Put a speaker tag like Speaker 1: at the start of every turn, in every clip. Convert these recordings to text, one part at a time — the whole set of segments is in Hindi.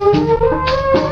Speaker 1: Música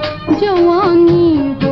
Speaker 1: जवानी हो